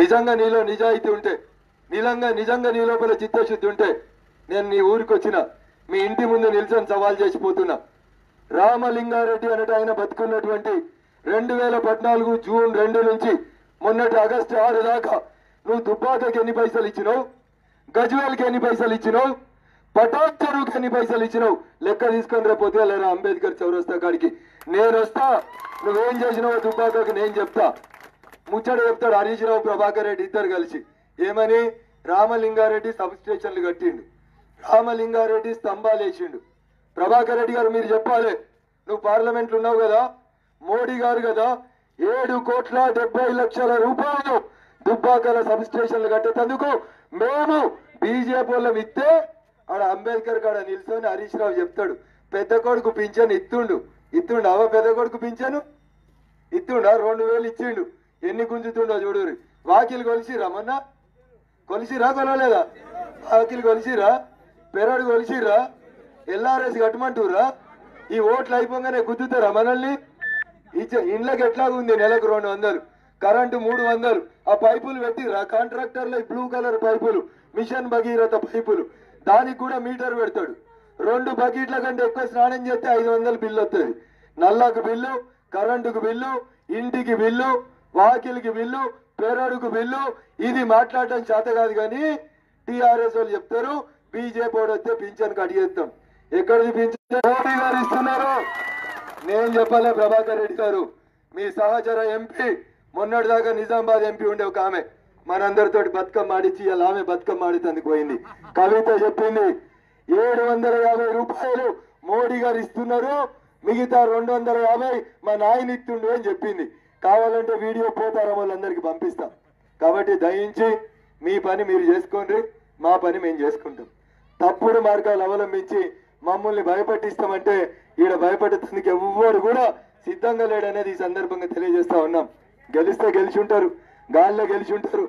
నిజంగా నీలో నిజాయితీ ఉంటే నిజంగా నిజంగా నీ లోపల చిత్తశుద్ధి ఉంటే నేను నీ ఊరికి వచ్చిన మీ ఇంటి ముందు నిల్చొని సవాల్ చేసిపోతున్నా రామలింగారెడ్డి అనట ఆయన బతుకున్నటువంటి రెండు వేల పద్నాలుగు జూన్ రెండు నుంచి మొన్నటి ఆగస్టు ఆరు దాకా నువ్వు దుబ్బాకకి ఎన్ని పైసలు ఇచ్చినావు? గజ్వేల్కి ఎన్ని పైసలు ఇచ్చినావు? పటాన్ చెరువుకి ఎన్ని పైసలు ఇచ్చినావు? లెక్క తీసుకొని రేపు పొద్దుగా లేరా అంబేద్కర్ చౌరస్తా కాడికి. నేను వస్తా నువ్వేం చేసినావో దుబ్బాకకి నేను చెప్తా. ముచ్చట చెప్తాడు హరీష్ రావు ప్రభాకర్ రెడ్డి ఇద్దరు కలిసి. ఏమని? రామలింగారెడ్డి సబ్ స్టేషన్లు కట్టిండు. రామలింగారెడ్డి స్తంభాలు వేసిండు. ప్రభాకర్ రెడ్డి గారు మీరు చెప్పాలి. నువ్వు పార్లమెంట్లో ఉన్నావు కదా? మోడీ గారు కదా? ఏడు కోట్ల డెబ్బై లక్షల రూపాయలు దుబ్బాకల సబ్ స్టేషన్లు కట్టేందుకు మేము బీజేపీ వాళ్ళం ఇస్తే ఆడ అంబేద్కర్ కాడ నిల్చొని హరీష్ రావు చెప్తాడు. పెద్ద కొడుకు పింఛను ఇత్తుండు. ఇత్తుండు. అవ పెద్ద కొడుకు పింఛను? ఇత్తుండా? రెండు వేలు ఇచ్చిండు. ఎన్ని గుంజుతుండో చూడురి వాకిలు కొలిసిరా మొన్న? కొలిసిరా కొలవలేదా వాకిలు కొలిసిరా పెరడు కొలిసిరా ఎల్ఆర్ఎస్ కట్టమంటురా ఈ ఓట్లు అయిపోగానే గుద్దుతారా మనల్ని? ఇచ్చే ఇండ్లకి ఎట్లాగుంది నెలకు రెండు వందలు కరెంటు మూడు వందలు ఆ పైపులు పెట్టిరా కాంట్రాక్టర్లు బ్లూ కలర్ పైపులు మిషన్ భగీరథ పైపులు. దానికి కూడా మీటర్ పెడతాడు. రెండు బకెట్ల కంటే ఎక్కువ స్నానం చేస్తే ఐదు వందలు బిల్లు వస్తుంది నల్లకు బిల్లు కరెంటుకు బిల్లు ఇంటికి బిల్లు వాకిలికి బిల్లు పెరడుకు బిల్లు ఇది మాట్లాడటం చేత కాదు కానీ టిఆర్ఎస్ వాళ్ళు చెప్తారు బీజేపీ వాడు వస్తే పింఛన్ కడిగేస్తాం ఎక్కడిది పింఛన్? మోడీ గారు ఇస్తున్నారు. నేను చెప్పలే ప్రభాకర్ రెడ్డి గారు. మీ సహచర ఎంపీ మొన్నటి దాకా నిజామాబాద్ ఎంపీ ఉండే ఒక ఆమె. మనందరితో బతుకమ్మ ఆడిచ్చి ఇలా ఆమె బతుకమ్మ ఆడితందుకు పోయింది. కవిత చెప్పింది ఏడు వందల యాభై రూపాయలు మోడీ గారు ఇస్తున్నారు మిగతా రెండు వందల యాభై మా నాయన ఇస్తుండు అని చెప్పింది. కావాలంటే వీడియో పోతారా వాళ్ళందరికీ పంపిస్తాం. కాబట్టి దయించి మీ పని మీరు చేసుకోండి మా పని మేము చేసుకుంటాం. తప్పుడు మార్గాలు అవలంబించి మమ్మల్ని భయపెట్టిస్తామంటే ఈడ భయపెట్టేందుకు ఎవ్వరు కూడా సిద్ధంగా లేడనేది ఈ సందర్భంగా తెలియజేస్తా ఉన్నాం. గెలిస్తే గెలిచి ఉంటారు గాల్లో గెలిచి ఉంటారు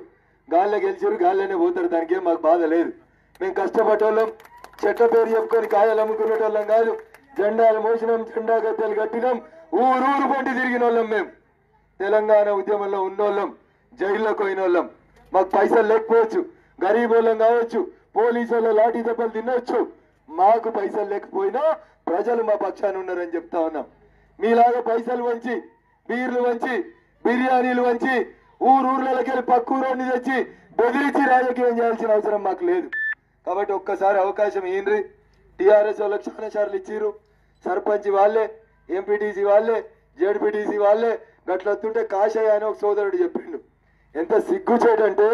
గాల్లో గెలిచారు గాల్లోనే పోతారు. దానికి ఏం మాకు బాధ లేదు. మేము కష్టపడేవాళ్ళం చెట్ల పేరు చెప్పుకొని కాయలు అమ్ముకునేటోళ్ళం కాదు. జెండాలు మోసినాం జెండా గద్దెలు కట్టినాం. ఊరు పంటి తిరిగిన వాళ్ళం మేము. తెలంగాణ ఉద్యమంలో ఉన్నోళ్ళం జైల్లోకి పోయిన వాళ్ళం మాకు పైసలు లేకపోవచ్చు గరీబ్ వాళ్ళం కావచ్చు పోలీసు వాళ్ళ లాఠీ దెబ్బలు తినొచ్చు. మాకు పైసలు లేకపోయినా ప్రజలు మా పక్షాన ఉన్నారని చెప్తా ఉన్నాం. మీలాగా పైసలు వంచి బీర్లు వంచి బిర్యానీలు వంచి ఊరూర్లకి వెళ్ళి పక్క తెచ్చి బెదిరించి రాజకీయం చేయాల్సిన అవసరం మాకు లేదు. కాబట్టి ఒక్కసారి అవకాశం ఏంరి టీఆర్ఎస్ వాళ్ళకి చాలా సార్లు ఇచ్చిర్రు. సర్పంచ్ వాళ్ళే ఎంపీటీసీ వాళ్ళే జెడ్పీటీసీ వాళ్ళే గట్లొత్తుంటే కాషాయ అని ఒక సోదరుడు చెప్పిండు. ఎంత సిగ్గుచేటంటే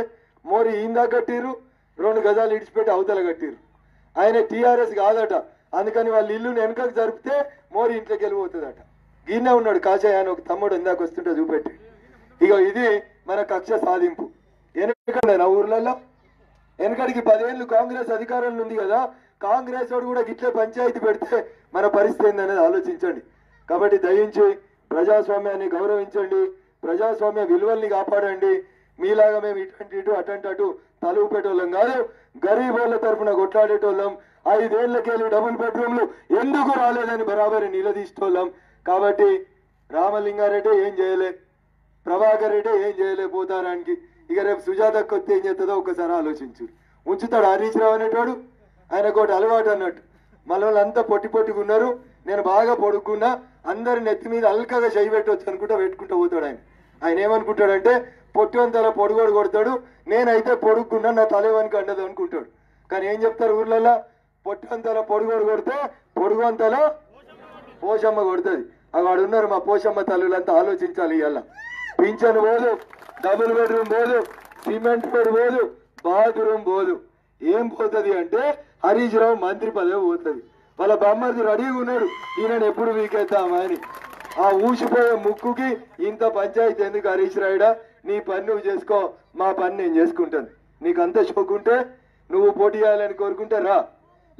మోరి ఈందా కట్టిరు రెండు గజాలు ఇడిచిపెట్టి అవతల కట్టిరు ఆయన టీఆర్ఎస్ కాదట. అందుకని వాళ్ళ ఇల్లుని వెనకకు జరిపితే మోరి ఇంట్లోకి వెళ్ళిపోతుందట. గిన్నె ఉన్నాడు కాషాయ అని ఒక తమ్ముడు ఇందాక వస్తుంటే చూపెట్టి. ఇక ఇది మన కక్ష సాధింపు. వెనక నా ఊర్లలో వెనకడికి పదేళ్ళు కాంగ్రెస్ అధికారంలో ఉంది కదా కాంగ్రెస్ వాడు కూడా గిట్లే పంచాయతీ పెడితే మన పరిస్థితి ఏందనేది ఆలోచించండి. కాబట్టి దయించి ప్రజాస్వామ్యాన్ని గౌరవించండి ప్రజాస్వామ్య విలువల్ని కాపాడండి. మీలాగా మేము ఇటువంటి ఇటు అటంటి అటు తలుపు పెట్టేవాళ్ళం కాదు గరీబ్ వాళ్ళ తరఫున కొట్లాడేటోళ్ళం. ఐదేళ్ళకెళ్ళి డబుల్ బెడ్రూమ్లు ఎందుకు రాలేదని బరాబరి నిలదీసేటోళ్ళం. కాబట్టి రామలింగారెడ్డి ఏం చేయలే ప్రభాకర్ రెడ్డి ఏం చేయలే పోతారానికి. ఇక రేపు సుజాత వస్తే ఏం చేస్తుందో ఒకసారి ఆలోచించు. ఉంచుతాడు హరీష్ రావు అనేటోడు ఆయనకు ఒకటి అలవాటు అన్నట్టు. మళ్ళీ వాళ్ళంతా పొట్టి పొట్టిగా ఉన్నారు. నేను బాగా పొడుక్కున్నా అందరి నెత్తి మీద అల్కగా చేయి పెట్టవచ్చు అనుకుంటా పెట్టుకుంటూ పోతాడు ఆయన. ఆయన ఏమనుకుంటాడంటే పొట్టివంతల పొడుగోడు కొడతాడు నేనైతే పొడుక్కున్నా నా తలేవనికి అండదు అనుకుంటాడు. కానీ ఏం చెప్తారు ఊర్లలో పొట్టివంతల పొడుగోడు కొడితే పొడుగు పోషమ్మ కొడుతుంది. అక్కడ ఉన్నారు మా పోషమ్మ తల్లులంతా ఆలోచించాలి ఇవాళ. పింఛన్ పోదు డబుల్ బెడ్రూమ్ పోదు సిమెంట్ బెడ్ పోదు బాత్రూమ్ పోదు. ఏం పోతుంది అంటే హరీష్ రావు మంత్రి పదవి పోతుంది. వాళ్ళ బామ్మర్ది రెడీగా ఉన్నాడు. ఈయన ఎప్పుడు వీకెత్తామా అని. ఆ ఊసిపోయే ముక్కుకి ఇంత పంచాయతీ ఎందుకు హరీష్ రాయుడా? నీ పని నువ్వు చేసుకో మా పని నేను చేసుకుంటాను. నీకు అంత షోకుంటే నువ్వు పోటీ చేయాలని కోరుకుంటే రా.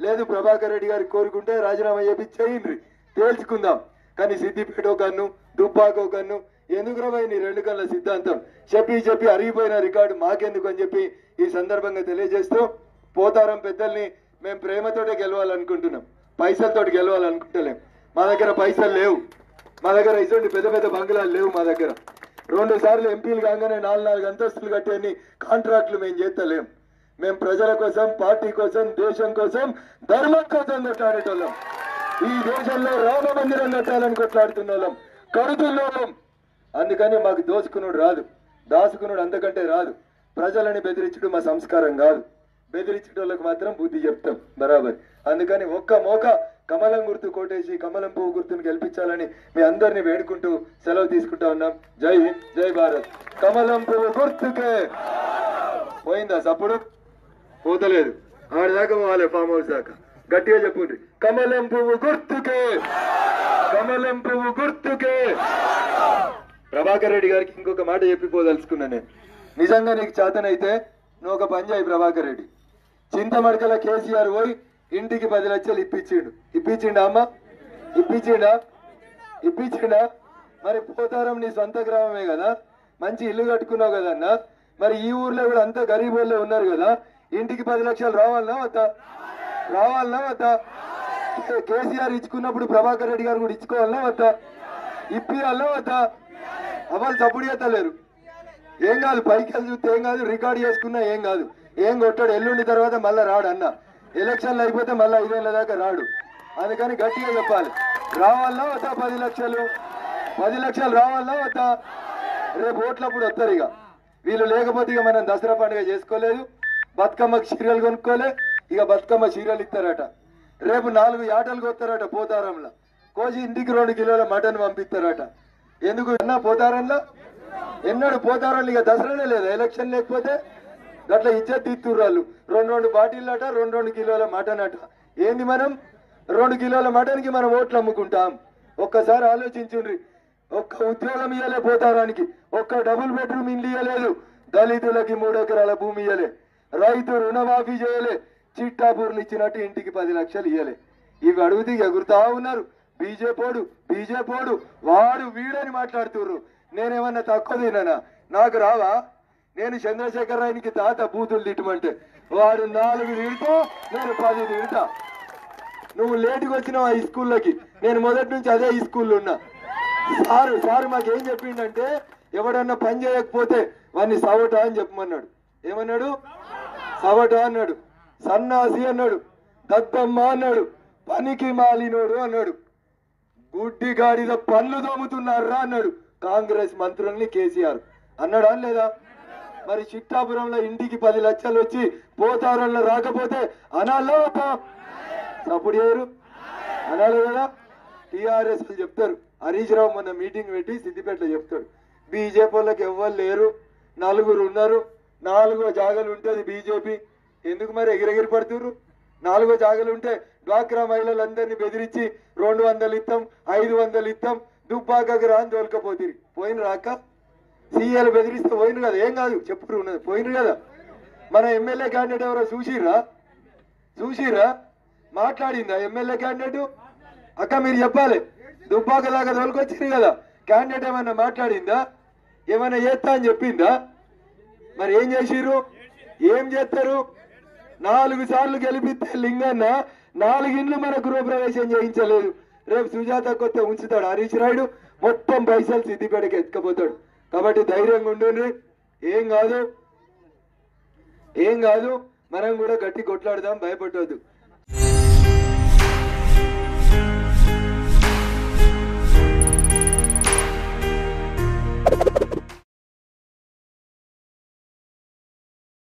లేదు ప్రభాకర్ రెడ్డి గారికి కోరుకుంటే రాజీనామా చేయించేయండి. తేల్చుకుందాం. కానీ సిద్దిపేట కన్ను దుబ్బాకో కన్ను. ఎందుకు నీ రెండు కళ్ళ సిద్ధాంతం? చెప్పి చెప్పి అరిగిపోయిన రికార్డు మాకెందుకు అని చెప్పి ఈ సందర్భంగా తెలియజేస్తూ పోతారం పెద్దల్ని మేము ప్రేమతోటే గెలవాలనుకుంటున్నాం. పైసలతో గెలవాలనుకుంటలేం మా దగ్గర పైసలు లేవు. మా దగ్గర ఇటువంటి పెద్ద పెద్ద బంగ్లాలు లేవు మా దగ్గర. రెండు సార్లు ఎంపీలు కాగానే నాలుగు నాలుగు అంతస్తులు కట్టేని కాంట్రాక్టులు మేము చేస్తలేం. మేము ప్రజల కోసం పార్టీ కోసం దేశం కోసం ధర్మం కోసం కొట్లాడేటోళ్ళం. ఈ దేశంలో రామ మందిరం కట్టాలని కొట్లాడుతున్న వాళ్ళం కడుతున్నోళ్ళం. అందుకని మాకు దోసుకునుడు రాదు. దాసుకునుడు అంతకంటే రాదు. ప్రజలని బెదిరించడం మా సంస్కారం కాదు. బెదిరించేటోళ్ళకి మాత్రం బుద్ధి చెప్తాం. బరాబర్. అందుకని ఒక్క మోక కమలం గుర్తు కోటేసి కమలం పువ్వు గుర్తును గెలిపించాలని మీ అందరిని వేడుకుంటూ సెలవు తీసుకుంటా ఉన్నాం. జై హింద్ జై భారత్. కమలం పువ్వు గుర్తుకే. పోయిందా సప్పుడు? పోతలేదు. ఆడదాకా పోవాలి ఫామ్ హౌస్ దాకా. గట్టిగా చెప్పుండ్రి. కమలం పువ్వు గుర్తుకే. కమలం పువ్వు గుర్తుకే. ప్రభాకర్ రెడ్డి గారికి ఇంకొక మాట చెప్పిపోదలుచుకున్నా నేను. నిజంగా నీకు చేతనైతే నువ్వు ఒక పని చేయి ప్రభాకర్ రెడ్డి. చింతమడకల కేసీఆర్ పోయి ఇంటికి పది లక్షలు ఇప్పించిండు. ఇప్పించిండా అమ్మ? ఇప్పించిండా? ఇప్పించిండా? మరి పోతారం నీ సొంత గ్రామమే కదా? మంచి ఇల్లు కట్టుకున్నావు కదన్నా మరి ఈ ఊర్లో కూడా అంతా గరీబ్ వాళ్ళే ఉన్నారు కదా? ఇంటికి పది లక్షలు రావాలనా వద్దా? రావాలనా వద్దా? కేసీఆర్ ఇచ్చుకున్నప్పుడు ప్రభాకర్ రెడ్డి గారు కూడా ఇచ్చుకోవాలనా వద్దా? ఇప్పియాలనా వద్దా? అవ్వాలి తప్పుడు చేస్తలేరు. ఏం కాదు పైకి వెళ్ళి చూస్తే ఏం కాదు రికార్డ్ చేసుకున్నా ఏం కాదు. ఏం కొట్టాడు? ఎల్లుండి తర్వాత మళ్ళీ రాడు అన్న. ఎలక్షన్లు అయిపోతే మళ్ళీ ఐదేళ్ళ దాకా రాడు. అందుకని గట్టిగా చెప్పాలి. రావాలా వద్దా పది లక్షలు? పది లక్షలు రావాలా వద్దా? రేపు ఓట్లప్పుడు వస్తారు ఇక. వీళ్ళు లేకపోతే ఇక మనం దసరా పండుగ చేసుకోలేదు. బతుకమ్మకి చీరలు కొనుక్కోలే. ఇక బతుకమ్మ చీరలు ఇస్తారట. రేపు నాలుగు యాటలు కొత్తారట పోతారంలో. కోసి ఇంటికి రెండు కిలోల మటన్ పంపిస్తారట. ఎందుకు? అన్నా పోతారంలో? ఎన్నడు పోతారంలో ఇక దసరానే లేదా? ఎలక్షన్ లేకపోతే? గట్ల ఇచ్చే తీస్తుర్రాళ్ళు రెండు రెండు బాటిల్ అట రెండు రెండు కిలోల మటన్ అట ఏంది మనం? రెండు కిలోల మటన్కి మనం ఓట్లు అమ్ముకుంటాం. ఒక్కసారి ఆలోచించుండ్రి. ఒక్క ఉద్యోగం ఇయ్యలే పోతారానికి. ఒక్క డబుల్ బెడ్రూమ్ ఇల్లు ఇయ్యలేదు. దళితులకి మూడు ఎకరాల భూమి ఇయ్యలే. రైతు రుణమాఫీ చేయలే. చిట్టాపూర్లు ఇచ్చినట్టు ఇంటికి పది లక్షలు ఇయ్యలే. ఇవి అడుగుతూ ఎగురుతా ఉన్నారు. బీజేపోడు బీజేపోడు వాడు వీడని మాట్లాడుతుర్రు. నేనేమన్నా తక్కువ తిన్నానా నాకు రావా? నేను చంద్రశేఖర్ రాయనికి తాత బూతులు తిట్టమంటే వాడు నాలుగు తిడతా నేను పది తిడతా. నువ్వు లేటుగా వచ్చినావు ఆ స్కూల్లోకి. నేను మొదటి నుంచి అదే ఈ స్కూల్లో ఉన్నా. సారు సారు మాకేం చెప్పిండంటే ఎవడన్నా పని చేయకపోతే వాడిని సవట అని చెప్పమన్నాడు. ఏమన్నాడు? సవట అన్నాడు. సన్నాసి అన్నాడు. దద్దమ్మ అన్నాడు. పనికి మాలినోడు అన్నాడు. గుడ్డి గాడిద పళ్ళు దోముతున్నారా అన్నాడు. కాంగ్రెస్ మంత్రుల్ని కేసీఆర్. అన్నాడా లేదా? మరి చిట్టాపురంలో ఇంటికి పది లక్షలు వచ్చి పోతారంలో రాకపోతే అనాలో సపోర్ట్ చేయరు. అనాలి కదా? టిఆర్ఎస్ చెప్తారు. హరీష్ రావు మొన్న మీటింగ్ పెట్టి సిద్దిపేటలో చెప్తాడు. బీజేపీ వాళ్ళకి ఎవ్వరు లేరు. నలుగురు ఉన్నారు. నాలుగో జాగలు ఉంటుంది బీజేపీ. ఎందుకు మరి ఎగిరెగిరి పడుతుర్రు నాలుగో జాగాలు ఉంటే డ్వాక్రా మహిళలందరినీ బెదిరించి రెండు వందలు ఇస్తాం ఐదు వందలు ఇస్తాం దుబ్బాకకు రాని తోలుకపోతుంది పోయిన రాక సీఎల్ బెదిరిస్తే పోయిన కదా ఏం కాదు చెప్పురు ఉన్నది. పోయిన కదా. మన ఎమ్మెల్యే క్యాండిడేట్ ఎవరో చూసిర్రా? చూసిరా మాట్లాడిందా ఎమ్మెల్యే క్యాండిడేట్ అక్క మీరు చెప్పాలి. దుబ్బాకలాగా తోలుకొచ్చింది కదా. క్యాండిడేట్ ఏమన్నా మాట్లాడిందా? ఏమైనా చేస్తా అని చెప్పిందా? మరి ఏం చేసిర్రు? ఏం చేస్తారు? నాలుగు సార్లు గెలిపిస్తే లింగన్న నాలుగిండ్లు మన గృహప్రవేశం చేయించలేదు. రేపు సుజాత కొత్త ఉంచుతాడు హరీష్ రాయుడు. మొత్తం పైసలు సిద్దిపేటకి ఎత్తుకపోతాడు. కాబట్టి ధైర్యంగా ఉండండి. ఏం కాదు. ఏం కాదు. మనం కూడా గట్టి కొట్లాడదాం భయపడవద్దు